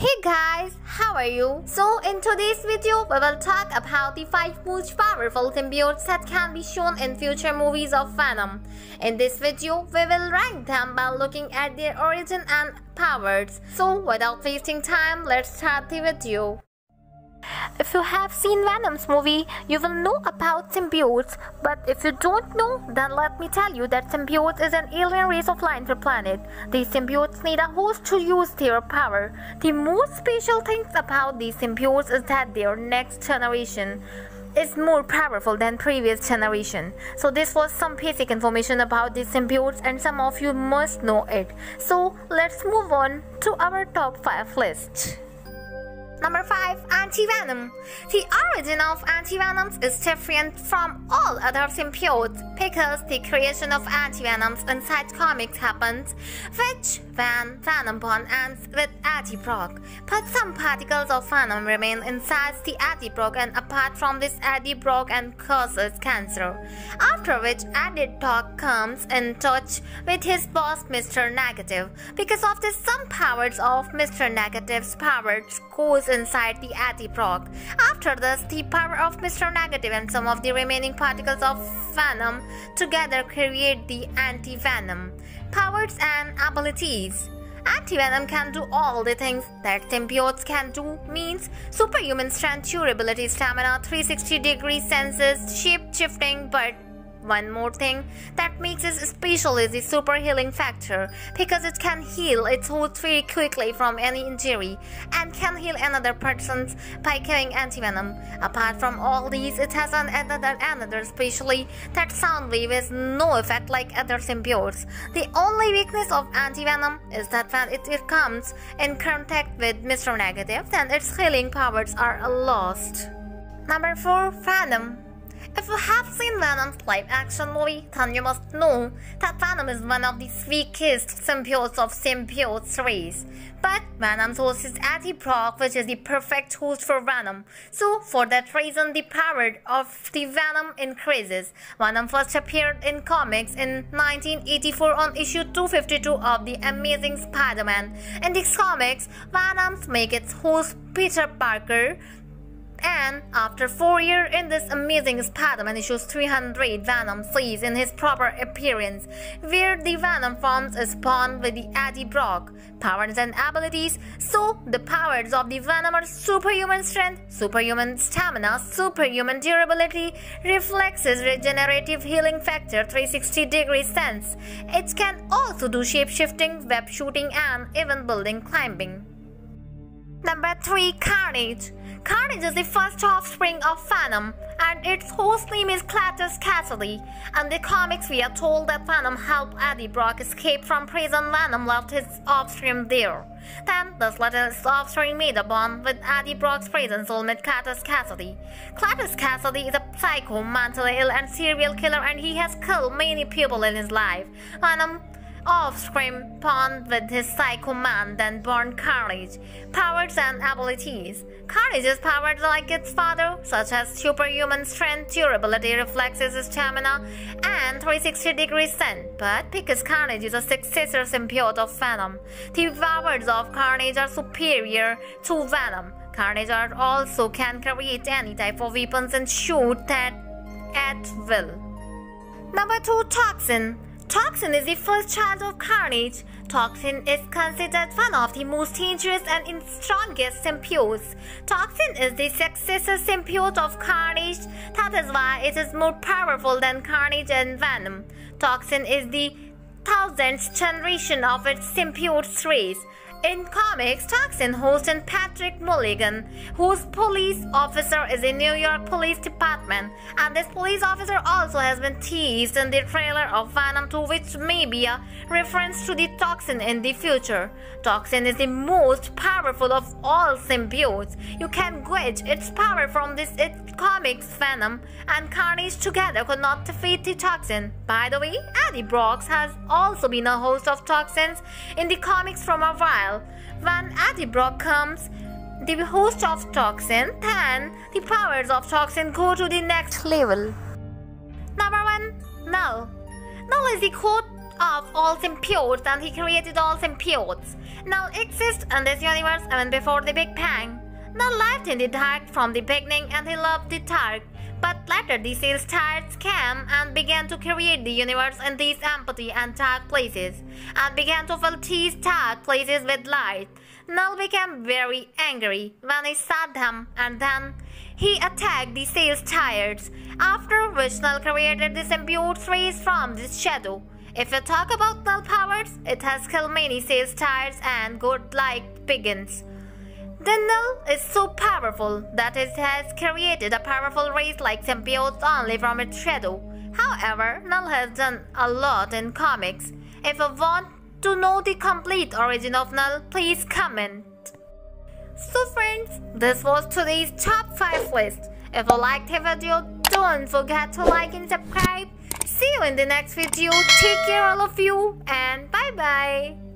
Hey guys, how are you? So in today's video, we will talk about the 5 most powerful symbiotes that can be shown in future movies of Venom. In this video, we will rank them by looking at their origin and powers. So without wasting time, let's start the video. If you have seen Venom's movie, you will know about symbiotes. But if you don't know, then let me tell you that symbiotes is an alien race of life on planet. These symbiotes need a host to use their power. The most special things about these symbiotes is that their next generation is more powerful than previous generation. So this was some basic information about these symbiotes and some of you must know it. So let's move on to our top 5 list. Number 5. Anti-Venom The origin of anti-venoms is different from all other symbiotes because the creation of anti-venoms inside comics happens which when Venom bond ends with Eddie Brock. But some particles of Venom remain inside the Eddie Brock and apart from this Eddie Brock and causes cancer. After which Eddie Brock comes in touch with his boss Mr. Negative. Because of this some powers of Mr. Negative's powers goes inside the Brock. After this, the power of Mr. Negative and some of the remaining particles of Venom together create the anti-Venom. Powers and abilities Anti-Venom can do all the things that symbiotes can do means superhuman strength, durability, stamina, 360 degree senses, shape shifting, but one more thing that makes it special is the super healing factor because it can heal its host very quickly from any injury and can heal another person's by giving antivenom. Apart from all these, it has an another another specially that Soundwave has no effect like other symbiotes. The only weakness of antivenom is that when it, comes in contact with Mr. Negative, then its healing powers are lost. Number 4 Venom if you have seen Venom's live action movie, then you must know that Venom is one of the weakest symbiotes of symbiote series. But Venom's host is Brock, which is the perfect host for Venom. So, for that reason, the power of the Venom increases. Venom first appeared in comics in 1984 on issue 252 of The Amazing Spider-Man. In these comics, Venom's make its host Peter Parker and after 4 years in this amazing Spider-Man issues 300 Venom sees in his proper appearance, where the Venom forms is spawned with the Eddie Brock powers and abilities. So the powers of the Venom are superhuman strength, superhuman stamina, superhuman durability, reflexes, regenerative healing factor, 360 degree sense. It can also do shape-shifting, web shooting and even building climbing. Number 3 Carnage Carnage is the first offspring of Venom, and its host name is Cletus Kasady. In the comics, we are told that Venom helped Eddie Brock escape from prison. Venom left his offspring there. Then, this little offspring made a bond with Eddie Brock's prison soulmate Cletus Kasady. Cletus Kasady is a psycho, mentally ill, and serial killer, and he has killed many people in his life. Venom offspring bond with his psycho man, then born Carnage. Powers and abilities. Carnage is powered like its father, such as superhuman strength, durability, reflexes, stamina, and 360 degree scent. But because Carnage is a successor symbiote of Venom, the powers of Carnage are superior to Venom. Carnage also can create any type of weapons and shoot that at will. Number 2 Toxin Toxin is the first child of Carnage. Toxin is considered one of the most dangerous and strongest symbiotes. Toxin is the successor symbiote of Carnage. That is why it is more powerful than Carnage and Venom. Toxin is the thousandth generation of its symbiote race. In comics, Toxin hosts Patrick Mulligan, whose police officer is in New York Police Department, and this police officer also has been teased in the trailer of Venom 2, which may be a reference to the Toxin in the future. Toxin is the most powerful of all symbiotes. You can gauge its power from this comics Venom and Carnage together could not defeat the Toxin. By the way, Eddie Brock has also been a host of Toxins in the comics from a while well. When Eddie Brock comes, the host of Toxin, then the powers of Toxin go to the next level. Number 1. Knull Knull is the code of all symbiotes and he created all symbiotes. Knull exists in this universe even before the Big Bang. Knull lived in the dark from the beginning and he loved the dark. But later the Celestials came and began to create the universe in these empty and dark places and began to fill these dark places with light. Knull became very angry when he saw them and then he attacked the Celestials, after which Knull created the symbiote race from this shadow. If we talk about Knull powers, it has killed many Celestials and godlike pigeons. The Knull is so powerful that it has created a powerful race like symbiotes only from its shadow. However, Knull has done a lot in comics. If you want to know the complete origin of Knull, please comment. So friends, this was today's top 5 list. If you liked the video, don't forget to like and subscribe. See you in the next video. Take care all of you and bye bye.